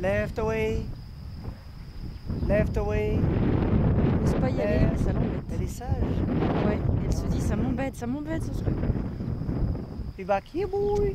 Left away. Left away. N'ose pas y aller, ça l'embête. Elle est sage. Ouais, elle se dit ça m'embête, ça m'embête ce truc. Puis back here, boy.